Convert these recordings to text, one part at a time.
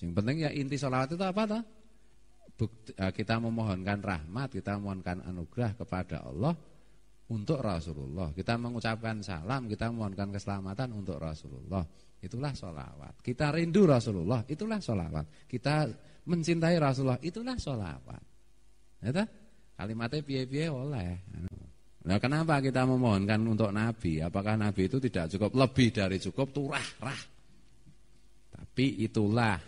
Yang penting ya inti sholawat itu apa toh? Bukti, eh, kita memohonkan rahmat, kita memohonkan anugerah kepada Allah untuk Rasulullah. Kita mengucapkan salam, kita memohonkan keselamatan untuk Rasulullah. Itulah sholawat. Kita rindu Rasulullah, itulah sholawat. Kita mencintai Rasulullah, itulah sholawat. Ya Kalimatnya piye-piye oleh. Nah, kenapa kita memohonkan untuk Nabi? Apakah Nabi itu tidak cukup? Lebih dari cukup, turah, rah. Tapi itulah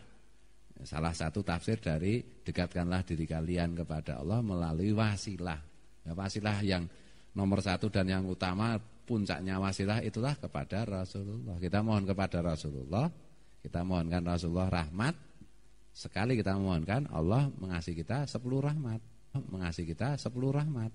salah satu tafsir dari dekatkanlah diri kalian kepada Allah melalui wasilah. Ya, wasilah yang nomor satu dan yang utama puncaknya wasilah itulah kepada Rasulullah. Kita mohon kepada Rasulullah, kita mohonkan Rasulullah rahmat. Sekali kita mohonkan Allah mengasihi kita sepuluh rahmat, mengasihi kita sepuluh rahmat.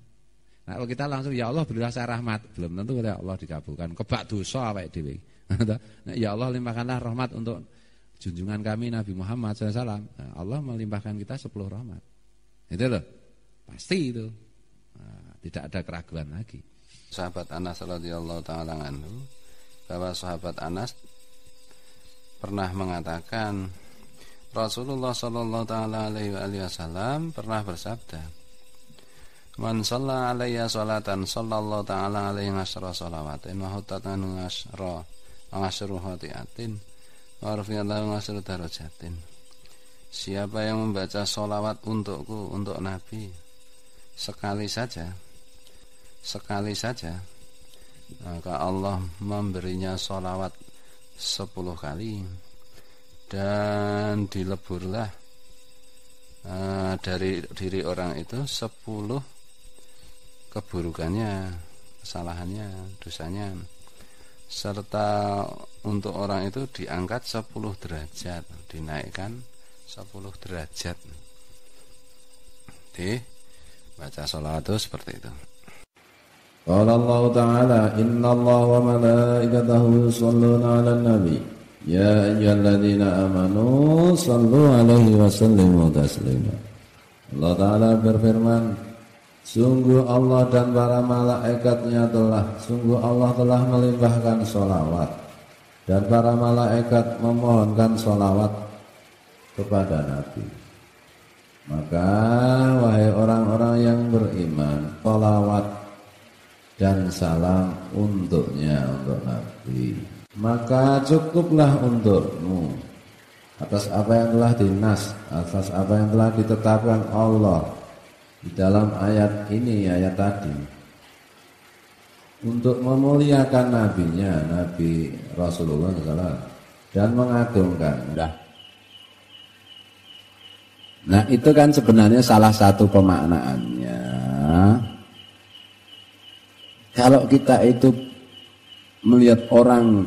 Nah, kalau kita langsung ya Allah berilah saya rahmat, belum tentu ya Allah dikabulkan. Kebak dosa dhewe. nah, ya Allah limpahkanlah rahmat untuk junjungan kami Nabi Muhammad SAW. Nah, Allah melimpahkan kita sepuluh rahmat. Itu loh. Pasti itu. Nah, tidak ada keraguan lagi. Sahabat Anas radhiyallahu taala anhu bahwa sahabat Anas pernah mengatakan Rasulullah sallallahu taala alaihi wasallam pernah bersabda Man shalla alayya salatan sallallahu ta'ala alaihi salawatin wa hutatan asyra asyru hatiatin Siapa yang membaca solawat untukku untuk Nabi? Sekali saja. Sekali saja. Maka Allah memberinya solawat sepuluh kali. Dan dileburlah uh, dari diri orang itu sepuluh keburukannya, kesalahannya, dosanya. Serta untuk orang itu diangkat 10 derajat, dinaikkan 10 derajat. Di baca sholat itu seperti itu. Qala Allah Ta'ala Inna Allah wa malaikatahu yusalluna ala nabi Ya ayyuhalladzina amanu sallu alaihi wa sallimu taslima Allah Ta'ala berfirman Sungguh Allah dan para malaikatnya telah Sungguh Allah telah melimpahkan sholawat. Dan para malaikat memohonkan sholawat kepada Nabi. Maka wahai orang-orang yang beriman Sholawat dan salam untuknya untuk Nabi. Maka cukuplah untukmu Atas apa yang telah dinas Atas apa yang telah ditetapkan Allah di dalam ayat ini ayat tadi untuk memuliakan nabinya Nabi Rasulullah SAW dan mengagungkan. Nah, nah itu kan sebenarnya salah satu pemaknaannya. Kalau kita itu melihat orang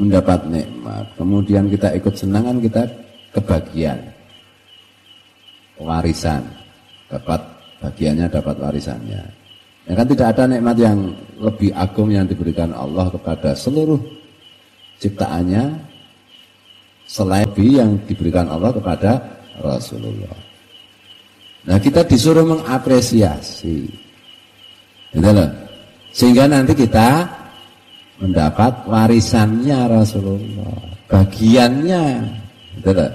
mendapat nikmat, kemudian kita ikut senang kan kita kebagian, warisan, dapat bagiannya dapat warisannya. Ya kan tidak ada nikmat yang lebih agung yang diberikan Allah kepada seluruh ciptaannya selain yang diberikan Allah kepada Rasulullah. Nah kita disuruh mengapresiasi, gitu. Sehingga nanti kita mendapat warisannya Rasulullah, bagiannya, gitu.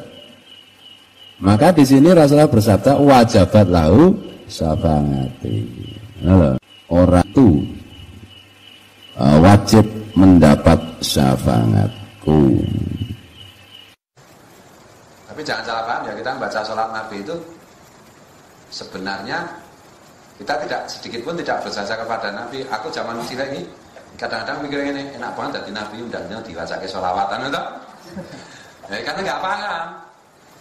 Maka di sini Rasulullah bersabda wajabat lahu syafa'ati. Orang itu uh, wajib mendapat syafaatku. Tapi jangan salah paham ya, kita membaca sholat Nabi itu sebenarnya kita tidak sedikit pun tidak berjasa kepada Nabi. Aku zaman cilik ini kadang-kadang mikir ini enak banget jadi Nabi undangnya dibaca ke sholawatan itu. Ya, karena nggak paham.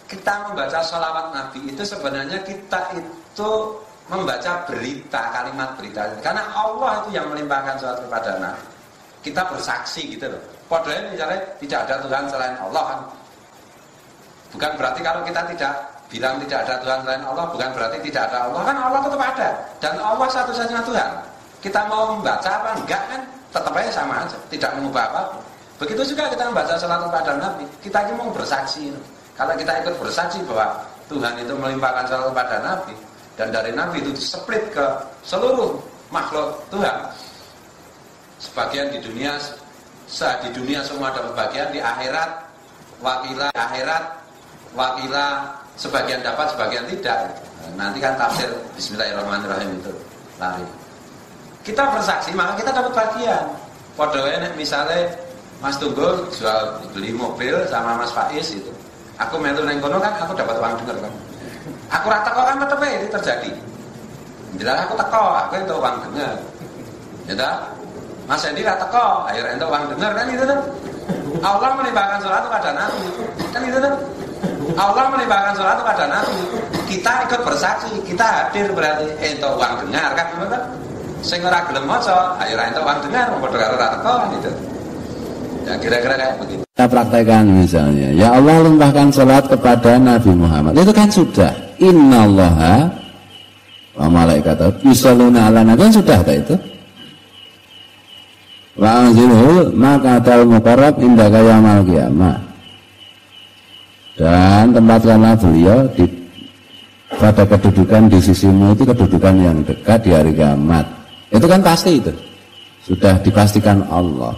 Kita membaca sholawat Nabi itu sebenarnya kita itu membaca berita, kalimat berita. Karena Allah itu yang melimpahkan suatu kepada Nabi. Kita bersaksi gitu loh. Padahal misalnya tidak ada Tuhan selain Allah kan. Bukan berarti kalau kita tidak bilang tidak ada Tuhan selain Allah, bukan berarti tidak ada Allah. Kan Allah tetap ada. Dan Allah satu-satunya Tuhan. Kita mau membaca apa enggak kan tetap aja sama aja. Tidak mengubah apa Begitu juga kita membaca salat kepada Nabi. Kita ini mau bersaksi. Kalau kita ikut bersaksi bahwa Tuhan itu melimpahkan salat kepada Nabi, dan dari Nabi itu split ke seluruh makhluk Tuhan. Sebagian di dunia, di dunia semua ada bagian, di akhirat wakila akhirat, wakila sebagian dapat, sebagian tidak. Nanti kan tafsir Bismillahirrahmanirrahim itu lari. Kita bersaksi maka kita dapat bagian. Podo enek misalnya Mas Tunggul jual beli mobil sama Mas Faiz itu. Aku melu neng kono kan aku dapat uang denger kan. Aku rata kok kan tetep ini terjadi. Jelas aku teko, aku itu uang denger. Ya? Mas Endi rata kok, akhirnya itu uang denger kan itu kan. Allah menimpakan sholat pada Nabi. Kan itu kan. Allah menimpakan sholat pada Nabi. Kita ikut bersaksi, kita hadir berarti itu uang dengar kan, kan? Sing ora gelem maca, ayo uang dengar padha karo ra teko gitu. Ya kira-kira kayak begitu. Kita praktekkan misalnya, ya Allah limpahkan salat kepada Nabi Muhammad. Itu kan sudah. Inna Allah wa malaikat yusalluna ala nabi kan sudah tak itu? Wa anzilhu maka tal muqarrab indah yaumil qiyamah. Dan tempatkanlah beliau di pada kedudukan di sisimu itu kedudukan yang dekat di hari kiamat. Itu kan pasti itu. Sudah dipastikan Allah.